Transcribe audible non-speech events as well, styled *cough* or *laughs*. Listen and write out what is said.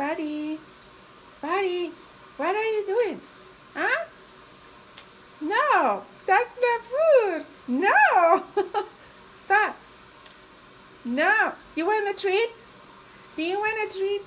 Spotty. Spotty, what are you doing? Huh? No, that's not food. No. *laughs* Stop. No. You want a treat? Do you want a treat?